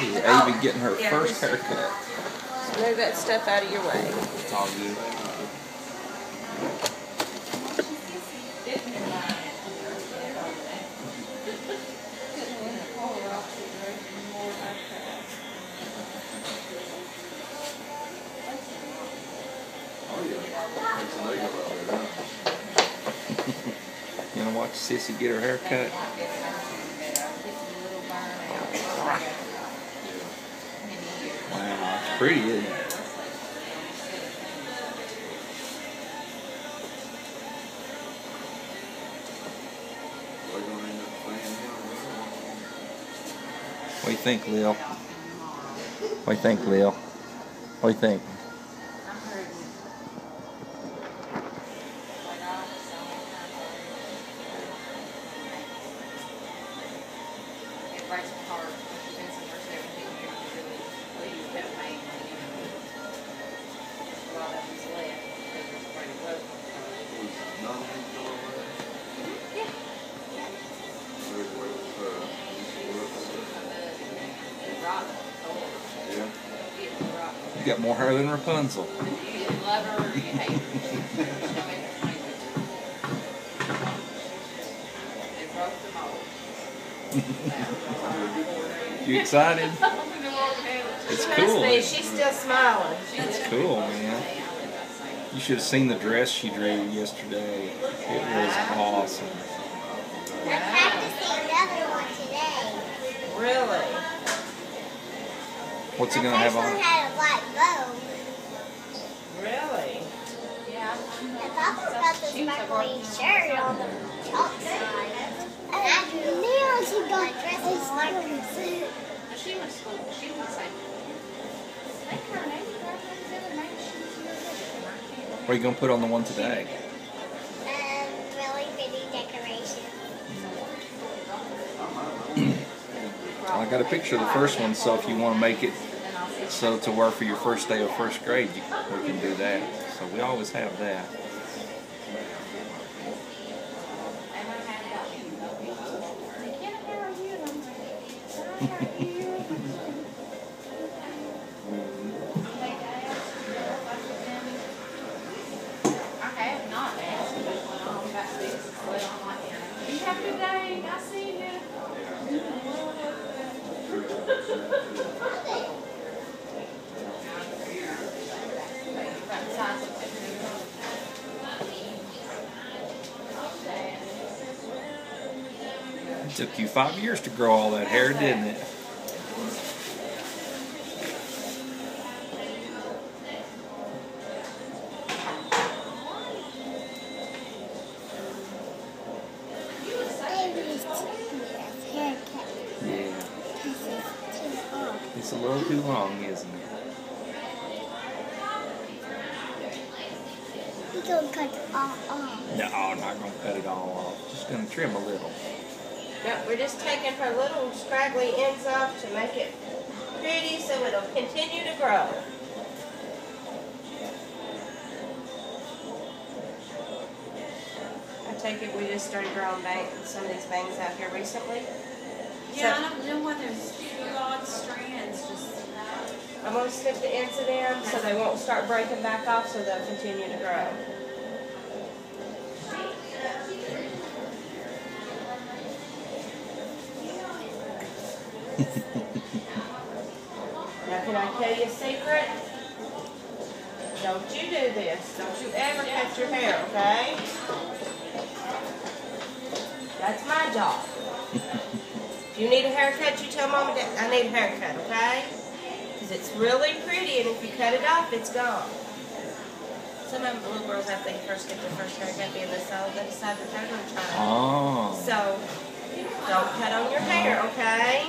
Avy getting her Yeah, first haircut. Move that stuff out of your way. It's all good. You wanna watch Sissy get her haircut? Wow, it's pretty, isn't it? What do you think, Lil? What do you think, Lil? What do you think? It breaks my heart. She's been somewhere seventeen years, to really leave that pain. The rock, it's rock. You got more hair than Rapunzel. You either love her or you hate her. They broke the mold. You excited? It's cool. Trust she's still smiling. It's cool, man. You should have seen the dress she drew yesterday. It was awesome. We're practicing another one today. Really? What's he The gonna have first one on? had a black bow. Really? Yeah. And Papa got the sparkly shirt on the outside. And I drew nails. She got dresses like this. She went to school, she went to say. I think her name is Rosemary, maybe she was here with her. I can't What are you gonna put on the one today? I got a picture of the first one, so if you want to make it so to wear for your first day of first grade, you, we can do that. So we always have that. I see you. It took you five years to grow all that hair, didn't it? It's a little too long, isn't it? You can cut it all off. No, I'm not gonna cut it all off. Just gonna trim a little. No, we're just taking her little scraggly ends off to make it pretty so it'll continue to grow. I take it we just started growing bang, some of these bangs out here recently. Yeah, I don't know why there's two odd strands, just, I'm gonna snip the ends of them so they won't start breaking back off so they'll continue to grow. Now can I tell you a secret? Don't you do this. Don't you ever cut your hair, okay? That's my job. If you need a haircut, you tell mom and dad, I need a haircut, okay? Because it's really pretty, and if you cut it off, it's gone. Some of the little girls, after they first get their first haircut, being this old, they decide that they're going to try it. Oh. So, don't cut on your hair, okay?